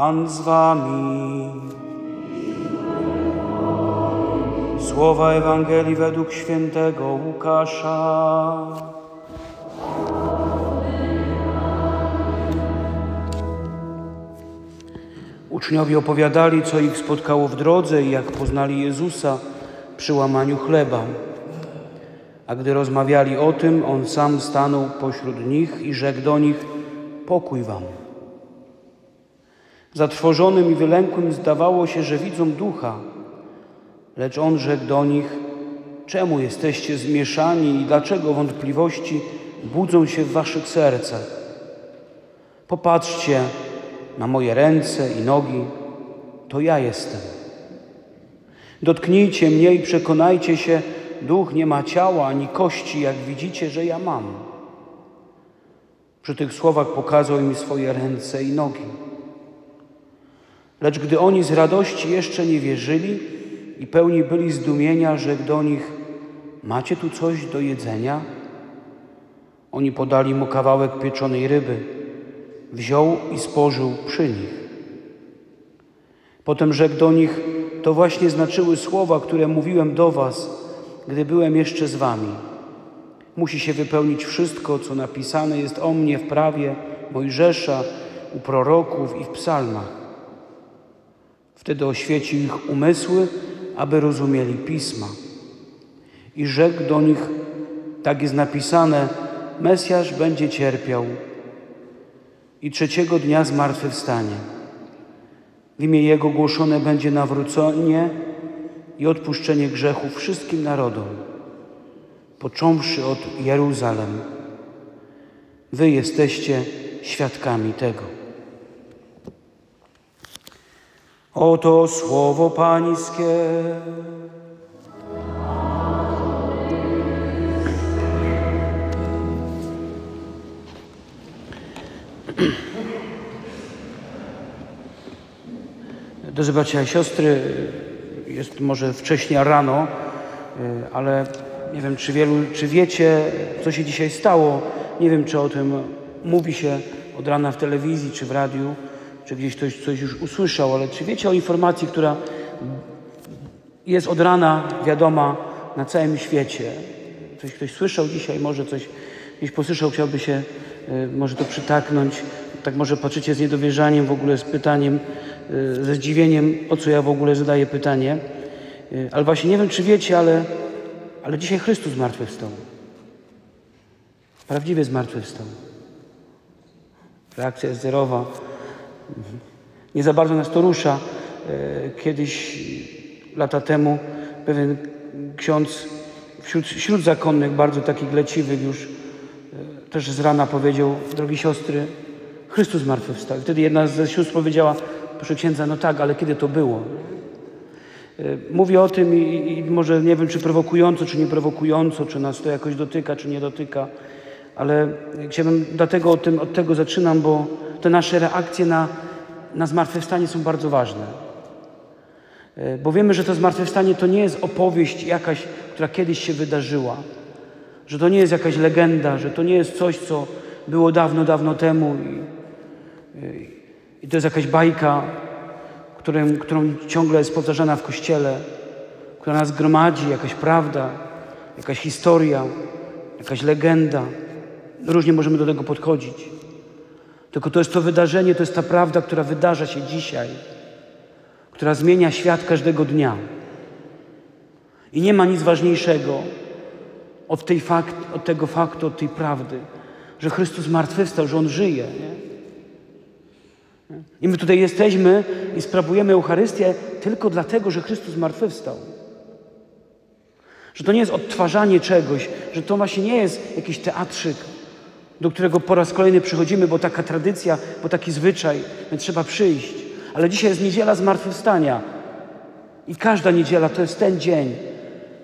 Pan z wami. Słowa Ewangelii według świętego Łukasza. Uczniowie opowiadali, co ich spotkało w drodze i jak poznali Jezusa przy łamaniu chleba. A gdy rozmawiali o tym, on sam stanął pośród nich i rzekł do nich: Pokój wam. Zatrwożonym i wylękłym zdawało się, że widzą ducha, lecz on rzekł do nich: Czemu jesteście zmieszani i dlaczego wątpliwości budzą się w waszych sercach? Popatrzcie na moje ręce i nogi, to ja jestem. Dotknijcie mnie i przekonajcie się, duch nie ma ciała ani kości, jak widzicie, że ja mam. Przy tych słowach pokazał im swoje ręce i nogi. Lecz gdy oni z radości jeszcze nie wierzyli i pełni byli zdumienia, rzekł do nich: Macie tu coś do jedzenia? Oni podali mu kawałek pieczonej ryby. Wziął i spożył przy nich. Potem rzekł do nich: To właśnie znaczyły słowa, które mówiłem do was, gdy byłem jeszcze z wami. Musi się wypełnić wszystko, co napisane jest o mnie w prawie Mojżesza, u proroków i w psalmach. Wtedy oświecił ich umysły, aby rozumieli pisma. I rzekł do nich: Tak jest napisane, Mesjasz będzie cierpiał i trzeciego dnia zmartwychwstanie. W imię Jego głoszone będzie nawrócenie i odpuszczenie grzechów wszystkim narodom, począwszy od Jeruzalem. Wy jesteście świadkami tego. Oto słowo Pańskie. Drodzy bracia i siostry, jest może wcześniej rano, y, ale nie wiem, czy wielu, czy wiecie, co się dzisiaj stało. Nie wiem, czy o tym mówi się od rana w telewizji, czy w radiu, czy gdzieś ktoś coś już usłyszał, ale czy wiecie o informacji, która jest od rana wiadoma na całym świecie? Coś ktoś słyszał dzisiaj, może coś gdzieś posłyszał, chciałby się y, może to przytaknąć. Tak może patrzycie z niedowierzaniem, w ogóle z pytaniem, y, ze zdziwieniem, o co ja w ogóle zadaję pytanie. Y, ale właśnie nie wiem, czy wiecie, ale, ale dzisiaj Chrystus zmartwychwstał. Prawdziwie zmartwychwstał. Reakcja jest zerowa. Nie za bardzo nas to rusza. Kiedyś, lata temu, pewien ksiądz wśród, wśród zakonnych, bardzo takich leciwych już, też z rana powiedział, drogi siostry, Chrystus zmartwychwstał. I wtedy jedna ze sióstr powiedziała, proszę księdza, no tak, ale kiedy to było? Mówię o tym i, i, może nie wiem, czy prowokująco, czy nie prowokująco, czy nas to jakoś dotyka, czy nie dotyka, ale chciałbym, dlatego od, tym, od tego zaczynam, bo te nasze reakcje na, na zmartwychwstanie są bardzo ważne. Bo wiemy, że to zmartwychwstanie to nie jest opowieść jakaś, która kiedyś się wydarzyła, że to nie jest jakaś legenda, że to nie jest coś, co było dawno, dawno temu i, i, to jest jakaś bajka, którym, którą ciągle jest powtarzana w kościele, która nas gromadzi, jakaś prawda, jakaś historia, jakaś legenda. Różnie możemy do tego podchodzić. Tylko to jest to wydarzenie, to jest ta prawda, która wydarza się dzisiaj, która zmienia świat każdego dnia. I nie ma nic ważniejszego od, tej fakt, od tego faktu, od tej prawdy, że Chrystus zmartwychwstał, że On żyje. Nie? I my tutaj jesteśmy i sprawujemy Eucharystię tylko dlatego, że Chrystus zmartwychwstał. Że to nie jest odtwarzanie czegoś, że to właśnie nie jest jakiś teatrzyk, do którego po raz kolejny przychodzimy, bo taka tradycja, bo taki zwyczaj, więc trzeba przyjść. Ale dzisiaj jest niedziela zmartwychwstania. I każda niedziela to jest ten dzień.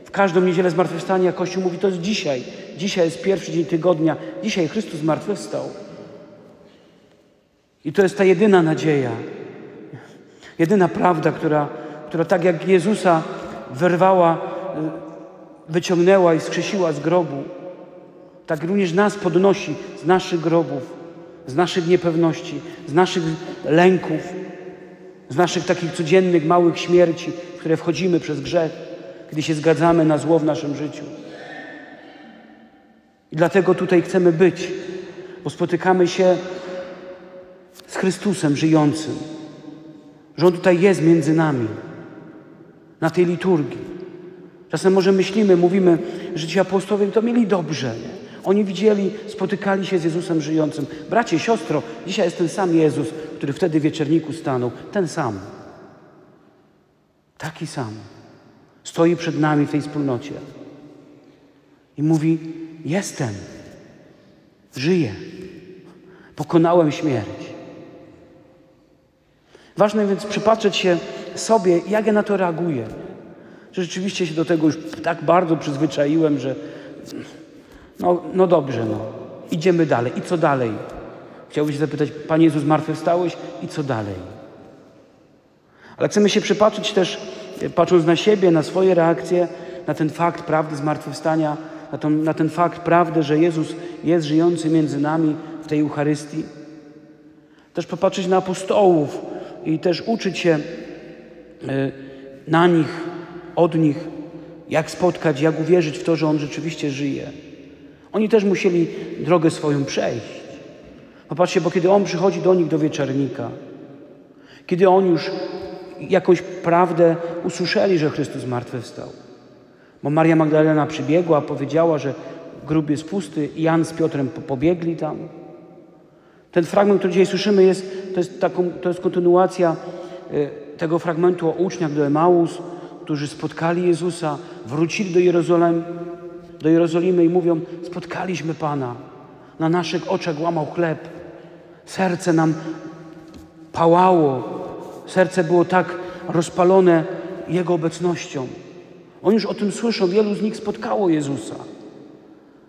W każdą niedzielę zmartwychwstania Kościół mówi, to jest dzisiaj. Dzisiaj jest pierwszy dzień tygodnia. Dzisiaj Chrystus zmartwychwstał. I to jest ta jedyna nadzieja. Jedyna prawda, która, która tak jak Jezusa wyrwała, wyciągnęła i skrzesiła z grobu, tak również nas podnosi z naszych grobów, z naszych niepewności, z naszych lęków z naszych takich codziennych, małych śmierci, w które wchodzimy przez grzech, kiedy się zgadzamy na zło w naszym życiu. I dlatego tutaj chcemy być, bo spotykamy się z Chrystusem żyjącym, że On tutaj jest między nami, na tej liturgii. Czasem może myślimy, mówimy, że ci apostołowie to mieli dobrze. Nie? Oni widzieli, spotykali się z Jezusem żyjącym. Bracie, siostro, dzisiaj jest ten sam Jezus, który wtedy w wieczerniku stanął. Ten sam. Taki sam. Stoi przed nami w tej wspólnocie. I mówi, jestem. Żyję. Pokonałem śmierć. Ważne więc przypatrzeć się sobie, jak ja na to reaguję. Że rzeczywiście się do tego już tak bardzo przyzwyczaiłem, że no, no dobrze, no. Idziemy dalej. I co dalej? Chciałbym się zapytać, Panie Jezus, zmartwychwstałeś i co dalej? Ale chcemy się przypatrzeć też, patrząc na siebie, na swoje reakcje, na ten fakt prawdy zmartwychwstania, na, ten, na ten fakt prawdy, że Jezus jest żyjący między nami w tej Eucharystii. Też popatrzeć na apostołów i też uczyć się e, na nich, od nich, jak spotkać, jak uwierzyć w to, że On rzeczywiście żyje. Oni też musieli drogę swoją przejść. Popatrzcie, bo kiedy On przychodzi do nich do wieczornika, kiedy oni już jakąś prawdę usłyszeli, że Chrystus zmartwychwstał, bo Maria Magdalena przybiegła, powiedziała, że grób jest pusty i Jan z Piotrem pobiegli tam. Ten fragment, który dzisiaj słyszymy, jest, to, jest taką, to jest kontynuacja y, tego fragmentu o uczniach do Emaus, którzy spotkali Jezusa, wrócili do Jerozolem, do Jerozolimy i mówią: Spotkaliśmy Pana. Na naszych oczach łamał chleb. Serce nam pałało. Serce było tak rozpalone Jego obecnością. Oni już o tym słyszą. Wielu z nich spotkało Jezusa.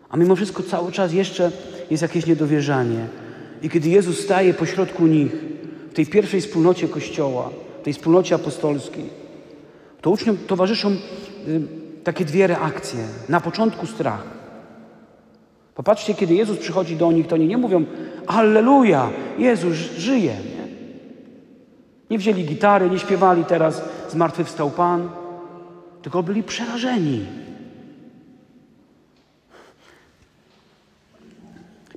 A mimo wszystko cały czas jeszcze jest jakieś niedowierzanie. I kiedy Jezus staje pośrodku nich, w tej pierwszej wspólnocie Kościoła, w tej wspólnocie apostolskiej, to uczniom towarzyszą takie dwie reakcje. Na początku strach. Popatrzcie, kiedy Jezus przychodzi do nich, to oni nie mówią Alleluja, Jezus żyje. Nie, nie wzięli gitary, nie śpiewali teraz Zmartwychwstał Pan, tylko byli przerażeni.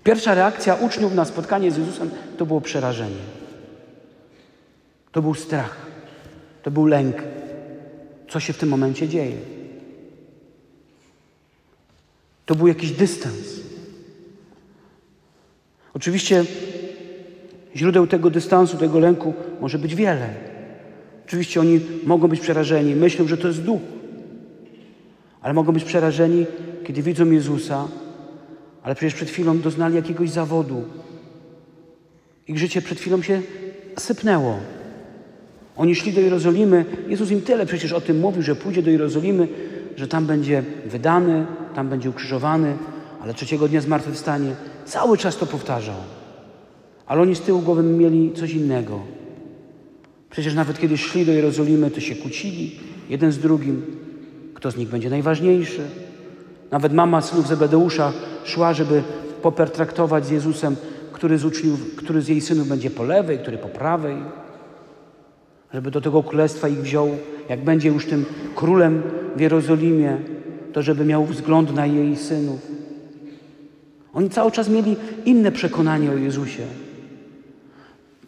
Pierwsza reakcja uczniów na spotkanie z Jezusem to było przerażenie. To był strach. To był lęk. Co się w tym momencie dzieje? To był jakiś dystans. Oczywiście źródeł tego dystansu, tego lęku może być wiele. Oczywiście oni mogą być przerażeni, myślą, że to jest duch. Ale mogą być przerażeni, kiedy widzą Jezusa, ale przecież przed chwilą doznali jakiegoś zawodu. Ich życie przed chwilą się sypnęło. Oni szli do Jerozolimy. Jezus im tyle przecież o tym mówił, że pójdzie do Jerozolimy, że tam będzie wydany, tam będzie ukrzyżowany, ale trzeciego dnia zmartwychwstanie. Cały czas to powtarzał. Ale oni z tyłu głowy mieli coś innego. Przecież nawet kiedy szli do Jerozolimy, to się kłócili jeden z drugim. Kto z nich będzie najważniejszy? Nawet mama synów Zebedeusza szła, żeby popertraktować z Jezusem, który z uczniów, który z jej synów będzie po lewej, który po prawej. Żeby do tego królestwa ich wziął, jak będzie już tym królem w Jerozolimie, to żeby miał wzgląd na jej synów. Oni cały czas mieli inne przekonanie o Jezusie.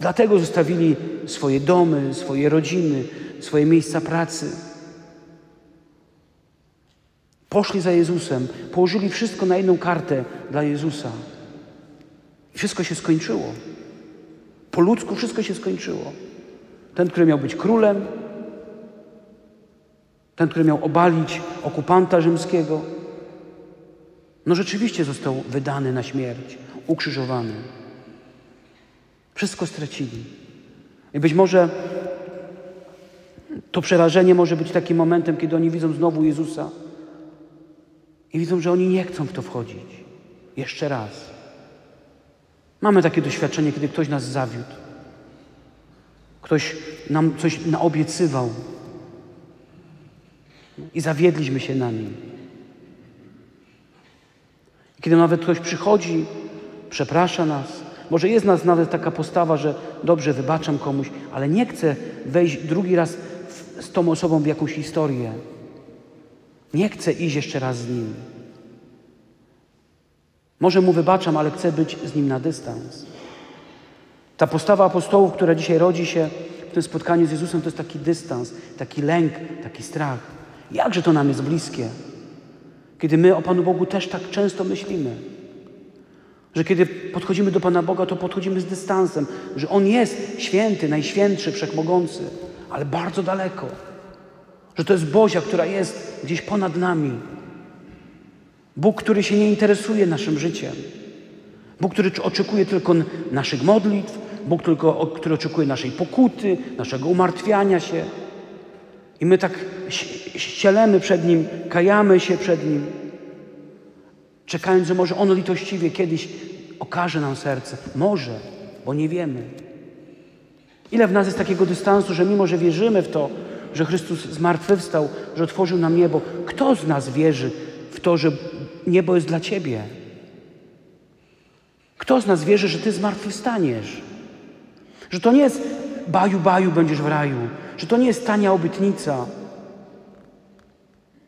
Dlatego zostawili swoje domy, swoje rodziny, swoje miejsca pracy. Poszli za Jezusem, położyli wszystko na jedną kartę dla Jezusa. I wszystko się skończyło. Po ludzku wszystko się skończyło. Ten, który miał być królem, ten, który miał obalić okupanta rzymskiego, no rzeczywiście został wydany na śmierć, ukrzyżowany. Wszystko stracili. I być może to przerażenie może być takim momentem, kiedy oni widzą znowu Jezusa i widzą, że oni nie chcą w to wchodzić. Jeszcze raz. Mamy takie doświadczenie, kiedy ktoś nas zawiódł. Ktoś nam coś naobiecywał i zawiedliśmy się na nim. Kiedy nawet ktoś przychodzi, przeprasza nas, Może jest nas nawet taka postawa, że dobrze, wybaczam komuś, ale nie chcę wejść drugi raz w, z tą osobą w jakąś historię. Nie chcę iść jeszcze raz z nim. Może mu wybaczam, ale chcę być z nim na dystans. Ta postawa apostołów, która dzisiaj rodzi się w tym spotkaniu z Jezusem, to jest taki dystans, taki lęk, taki strach. Jakże to nam jest bliskie, kiedy my o Panu Bogu też tak często myślimy. Że kiedy podchodzimy do Pana Boga, to podchodzimy z dystansem, że On jest święty, najświętszy, wszechmogący, ale bardzo daleko. Że to jest Bozia, która jest gdzieś ponad nami. Bóg, który się nie interesuje naszym życiem. Bóg, który oczekuje tylko naszych modlitw, Bóg, tylko, który oczekuje naszej pokuty, naszego umartwiania się. I my tak ścielemy przed Nim, kajamy się przed Nim, czekając, że może On litościwie kiedyś okaże nam serce. Może, bo nie wiemy. Ile w nas jest takiego dystansu, że mimo, że wierzymy w to, że Chrystus zmartwychwstał, że otworzył nam niebo, kto z nas wierzy w to, że niebo jest dla Ciebie? Kto z nas wierzy, że Ty zmartwychwstaniesz? Że to nie jest baju, baju będziesz w raju. Że to nie jest tania obytnica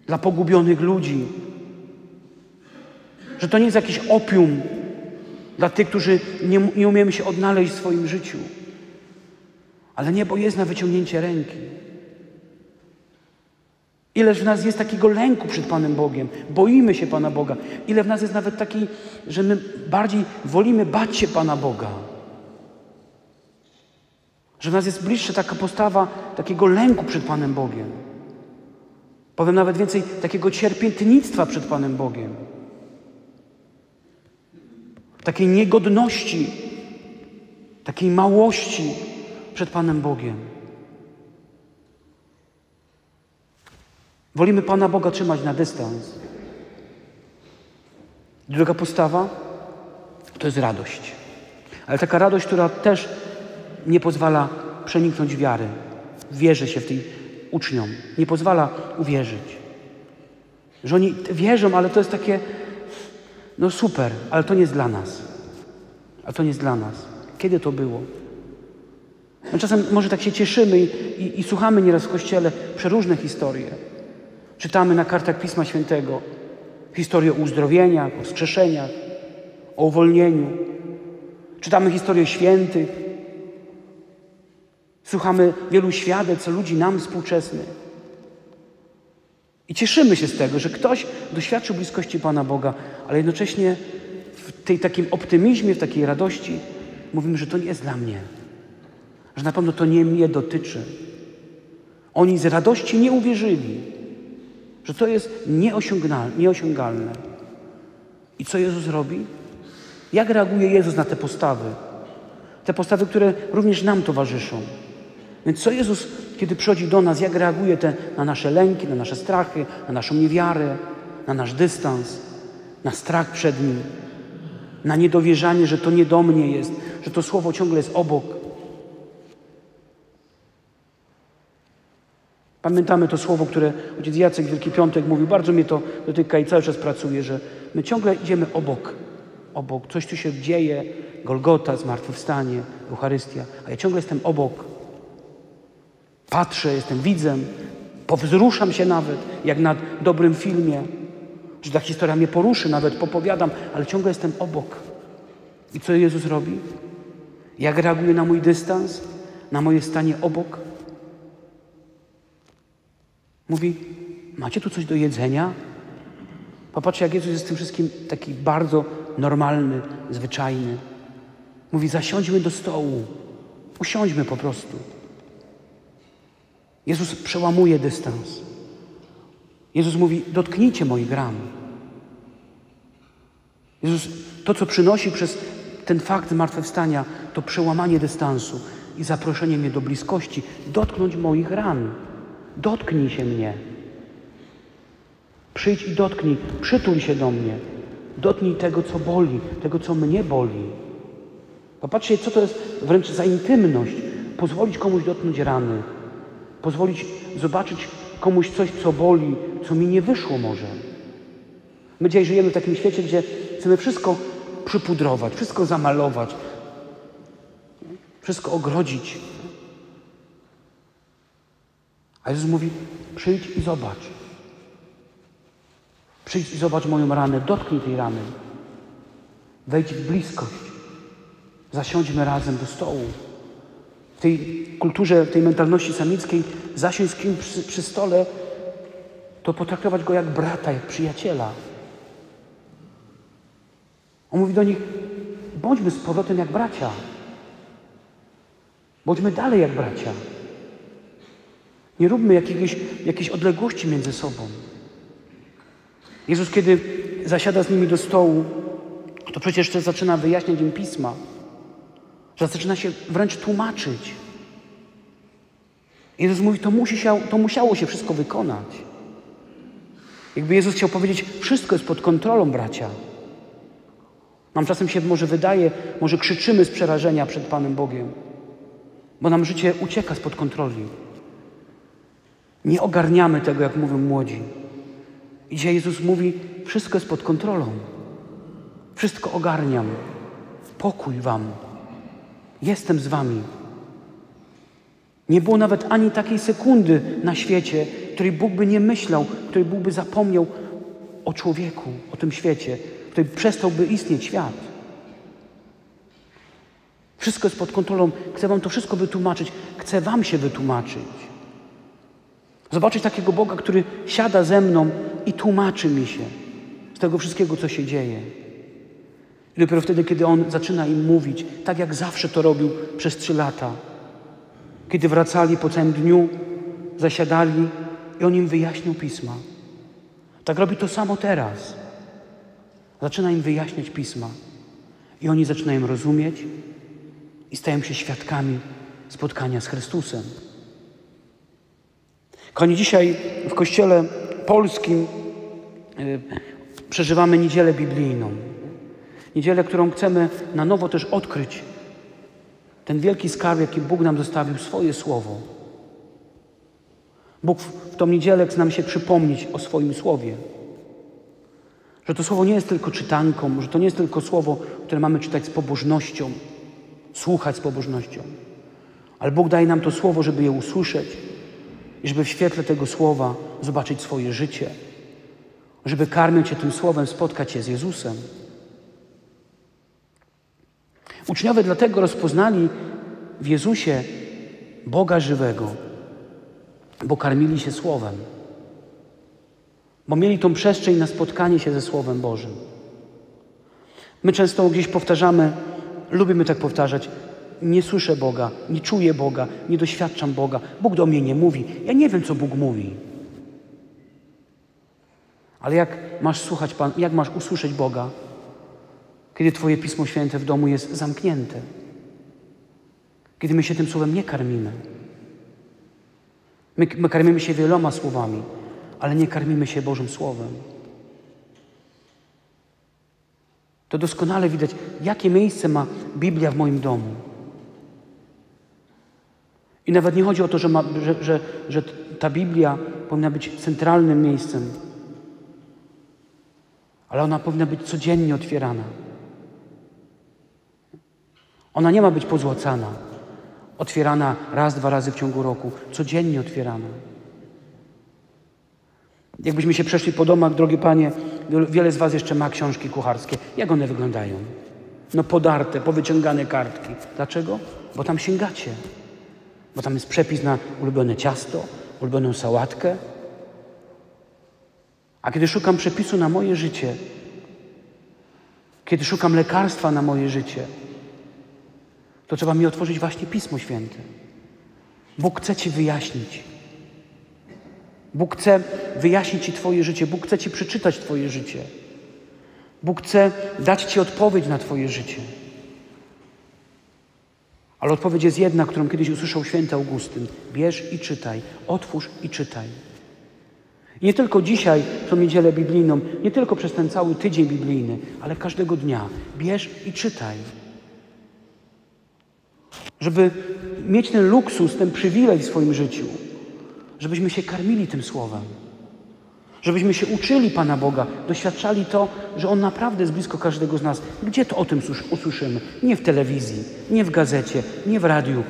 dla pogubionych ludzi. Że to nie jest jakiś opium dla tych, którzy nie, nie umiemy się odnaleźć w swoim życiu. Ale niebo jest na wyciągnięcie ręki. Ileż w nas jest takiego lęku przed Panem Bogiem, boimy się Pana Boga. Ile w nas jest nawet taki, że my bardziej wolimy bać się Pana Boga. Że w nas jest bliższa taka postawa takiego lęku przed Panem Bogiem. Powiem nawet więcej, takiego cierpiętnictwa przed Panem Bogiem. Takiej niegodności, takiej małości przed Panem Bogiem. Wolimy Pana Boga trzymać na dystans. Druga postawa to jest radość. Ale taka radość, która też nie pozwala przeniknąć wiary. Wierzy się w tej uczniom. Nie pozwala uwierzyć. Że oni wierzą, ale to jest takie, no super, ale to nie jest dla nas. A to nie jest dla nas. Kiedy to było? No czasem może tak się cieszymy i, i, i słuchamy nieraz w Kościele przeróżne historie. Czytamy na kartach Pisma Świętego historię o uzdrowieniach, o wskrzeszeniach, o uwolnieniu. Czytamy historię świętych. Słuchamy wielu świadectw ludzi nam współczesnych. I cieszymy się z tego, że ktoś doświadczył bliskości Pana Boga, ale jednocześnie w tej takim optymizmie, w takiej radości mówimy, że to nie jest dla mnie. Że na pewno to nie mnie dotyczy. Oni z radości nie uwierzyli że to jest nieosiągalne. I co Jezus robi? Jak reaguje Jezus na te postawy? Te postawy, które również nam towarzyszą. Więc co Jezus, kiedy przychodzi do nas, jak reaguje te, na nasze lęki, na nasze strachy, na naszą niewiarę, na nasz dystans, na strach przed Nim, na niedowierzanie, że to nie do mnie jest, że to słowo ciągle jest obok. Pamiętamy to słowo, które ojciec Jacek Wielki Piątek mówił, bardzo mnie to dotyka i cały czas pracuje, że my ciągle idziemy obok, obok. Coś tu się dzieje, Golgota, zmartwychwstanie, Eucharystia, a ja ciągle jestem obok. Patrzę, jestem widzem, powzruszam się nawet, jak na dobrym filmie, że ta historia mnie poruszy, nawet popowiadam, ale ciągle jestem obok. I co Jezus robi? Jak reaguje na mój dystans, na moje stanie obok? Mówi, macie tu coś do jedzenia? Popatrzcie, jak Jezus jest tym wszystkim taki bardzo normalny, zwyczajny. Mówi, zasiądźmy do stołu. Usiądźmy po prostu. Jezus przełamuje dystans. Jezus mówi, dotknijcie moich ram. Jezus, to co przynosi przez ten fakt zmartwychwstania, to przełamanie dystansu i zaproszenie mnie do bliskości, dotknąć moich ran. Dotknij się mnie. Przyjdź i dotknij, przytul się do mnie. Dotknij tego, co boli, tego, co mnie boli. Popatrzcie, co to jest wręcz za intymność. Pozwolić komuś dotknąć rany. Pozwolić zobaczyć komuś coś, co boli, co mi nie wyszło może. My dzisiaj żyjemy w takim świecie, gdzie chcemy wszystko przypudrować, wszystko zamalować, wszystko ogrodzić. A Jezus mówi: przyjdź i zobacz. Przyjdź i zobacz moją ranę, dotknij tej rany. Wejdź w bliskość. Zasiądźmy razem do stołu. Tej kulturze, tej mentalności samickiej, zasiąść z kim przy, przy stole, to potraktować go jak brata, jak przyjaciela. On mówi do nich, bądźmy z powrotem jak bracia. Bądźmy dalej jak bracia. Nie róbmy jakiegoś, jakiejś odległości między sobą. Jezus, kiedy zasiada z nimi do stołu, to przecież też zaczyna wyjaśniać im pisma, że zaczyna się wręcz tłumaczyć. Jezus mówi, to, musi się, to musiało się wszystko wykonać. Jakby Jezus chciał powiedzieć, wszystko jest pod kontrolą, bracia. Nam czasem się może wydaje, może krzyczymy z przerażenia przed Panem Bogiem, bo nam życie ucieka spod kontroli. Nie ogarniamy tego, jak mówią młodzi. I dzisiaj Jezus mówi, wszystko jest pod kontrolą. Wszystko ogarniam. Pokój wam. Jestem z wami. Nie było nawet ani takiej sekundy na świecie, której Bóg by nie myślał, której Bóg by zapomniał o człowieku, o tym świecie, której przestałby istnieć świat. Wszystko jest pod kontrolą. Chcę wam to wszystko wytłumaczyć. Chcę wam się wytłumaczyć. Zobaczyć takiego Boga, który siada ze mną i tłumaczy mi się z tego wszystkiego, co się dzieje. I dopiero wtedy, kiedy On zaczyna im mówić, tak jak zawsze to robił przez trzy lata, kiedy wracali po całym dniu, zasiadali i On im wyjaśnił pisma. Tak robi to samo teraz. Zaczyna im wyjaśniać pisma. I oni zaczynają rozumieć i stają się świadkami spotkania z Chrystusem. Kochani, dzisiaj w Kościele Polskim y, przeżywamy niedzielę biblijną. Niedzielę, którą chcemy na nowo też odkryć. Ten wielki skarb, jaki Bóg nam zostawił, swoje słowo. Bóg w tą niedzielę chce nam się przypomnieć o swoim słowie. Że to słowo nie jest tylko czytanką, że to nie jest tylko słowo, które mamy czytać z pobożnością, słuchać z pobożnością. Ale Bóg daje nam to słowo, żeby je usłyszeć i żeby w świetle tego słowa zobaczyć swoje życie. Żeby karmiąc się tym słowem, spotkać się z Jezusem. Uczniowie dlatego rozpoznali w Jezusie Boga żywego, bo karmili się Słowem, bo mieli tą przestrzeń na spotkanie się ze Słowem Bożym. My często gdzieś powtarzamy, lubimy tak powtarzać, nie słyszę Boga, nie czuję Boga, nie doświadczam Boga, Bóg do mnie nie mówi. Ja nie wiem, co Bóg mówi. Ale jak masz słuchać Pan, jak masz usłyszeć Boga, kiedy Twoje Pismo Święte w domu jest zamknięte? Kiedy my się tym słowem nie karmimy? My, my karmimy się wieloma słowami, ale nie karmimy się Bożym Słowem. To doskonale widać, jakie miejsce ma Biblia w moim domu. I nawet nie chodzi o to, że, ma, że, że, że ta Biblia powinna być centralnym miejscem, ale ona powinna być codziennie otwierana. Ona nie ma być pozłacana, otwierana raz, dwa razy w ciągu roku, codziennie otwierana. Jakbyśmy się przeszli po domach, drogie panie, wiele z was jeszcze ma książki kucharskie. Jak one wyglądają? No podarte, powyciągane kartki. Dlaczego? Bo tam sięgacie. Bo tam jest przepis na ulubione ciasto, ulubioną sałatkę. A kiedy szukam przepisu na moje życie, kiedy szukam lekarstwa na moje życie, to trzeba mi otworzyć właśnie Pismo Święte. Bóg chce Ci wyjaśnić. Bóg chce wyjaśnić Ci Twoje życie. Bóg chce Ci przeczytać Twoje życie. Bóg chce dać Ci odpowiedź na Twoje życie. Ale odpowiedź jest jedna, którą kiedyś usłyszał święty Augustyn. Bierz i czytaj, otwórz i czytaj. Nie tylko dzisiaj, w tą niedzielę biblijną, nie tylko przez ten cały tydzień biblijny, ale każdego dnia. Bierz i czytaj. Żeby mieć ten luksus, ten przywilej w swoim życiu, żebyśmy się karmili tym słowem. Żebyśmy się uczyli Pana Boga, doświadczali to, że On naprawdę jest blisko każdego z nas. Gdzie to o tym usłyszymy? Nie w telewizji, nie w gazecie, nie w radiu,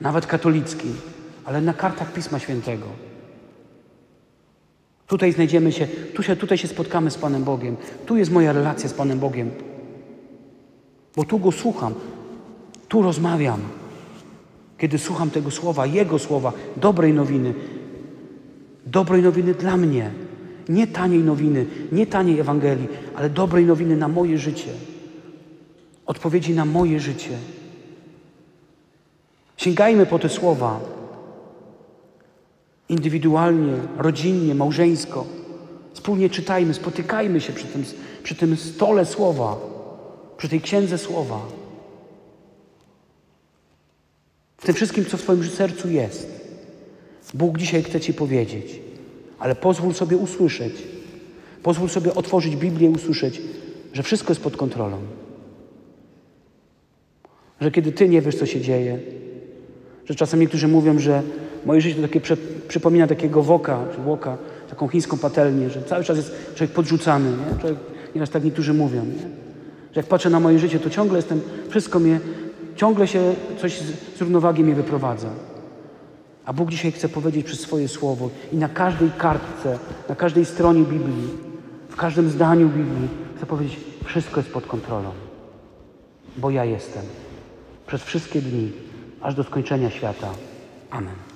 nawet katolickim, ale na kartach Pisma Świętego. Tutaj znajdziemy się, tu się, tutaj się spotkamy z Panem Bogiem. Tu jest moja relacja z Panem Bogiem. Bo tu Go słucham, tu rozmawiam. Kiedy słucham tego słowa, Jego słowa, dobrej nowiny, dobrej nowiny dla mnie. Nie taniej nowiny, nie taniej Ewangelii, ale dobrej nowiny na moje życie. Odpowiedzi na moje życie. Sięgajmy po te słowa. Indywidualnie, rodzinnie, małżeńsko. Wspólnie czytajmy, spotykajmy się przy tym, przy tym stole słowa, przy tej księdze słowa. W tym wszystkim, co w Twoim sercu jest. Bóg dzisiaj chce Ci powiedzieć, ale pozwól sobie usłyszeć, pozwól sobie otworzyć Biblię i usłyszeć, że wszystko jest pod kontrolą. Że kiedy Ty nie wiesz, co się dzieje, że czasem niektórzy mówią, że moje życie to takie przypomina takiego woka, czy łoka, taką chińską patelnię, że cały czas jest człowiek podrzucany. Nie? Człowiek, nieraz tak niektórzy mówią. Nie? Że jak patrzę na moje życie, to ciągle jestem, wszystko mnie, ciągle się coś z, równowagi mnie wyprowadza. A Bóg dzisiaj chce powiedzieć przez swoje słowo i na każdej kartce, na każdej stronie Biblii, w każdym zdaniu Biblii chce powiedzieć, wszystko jest pod kontrolą, bo ja jestem przez wszystkie dni, aż do skończenia świata. Amen.